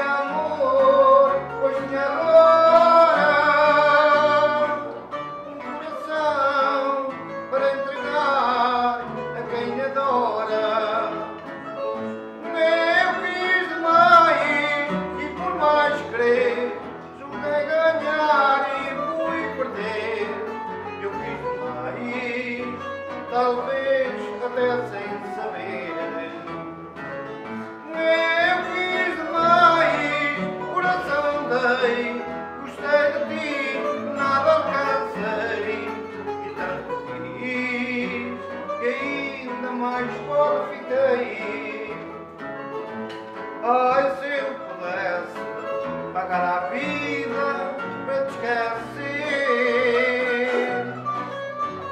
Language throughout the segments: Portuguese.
amor. mais forfitei. Ai, se eu pudesse pagar a vida para te esquecer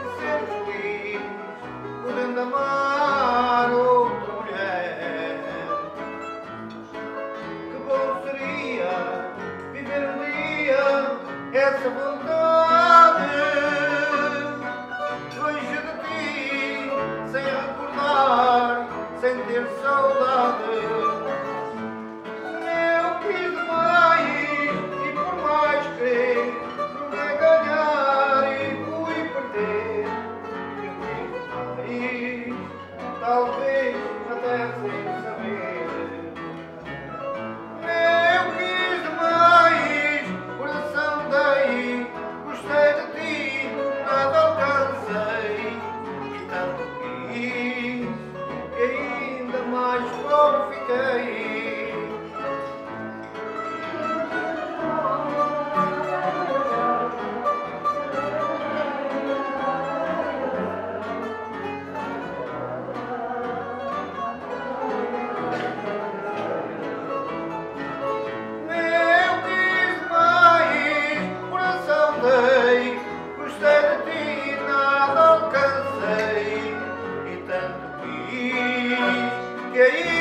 e ser feliz, podendo amar outra mulher, que bom seria viver um dia essa vontade. so lovely. Yeah.